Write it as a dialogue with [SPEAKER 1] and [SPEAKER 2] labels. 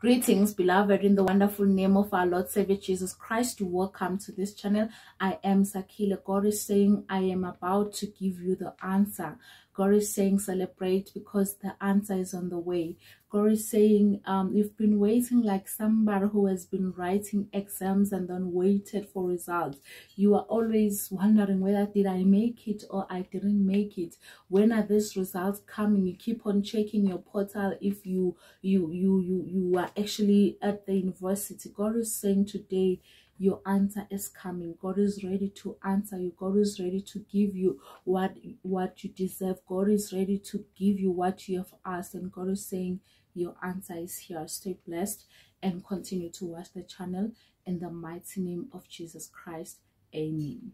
[SPEAKER 1] Greetings, beloved, in the wonderful name of our Lord Savior Jesus Christ. Welcome to this channel. I am Sakhile. God saying, I am about to give you the answer. God is saying, celebrate because the answer is on the way. God is saying, um, you've been waiting like somebody who has been writing exams and then waited for results. You are always wondering whether did I make it or I didn't make it. When are these results coming? You keep on checking your portal if you you you you you are actually at the university. God is saying today your answer is coming. God is ready to answer you. God is ready to give you what what you deserve. God is ready to give you what you have asked. And god is saying your answer is here. Stay blessed and continue to watch the channel. In the mighty name of jesus christ. Amen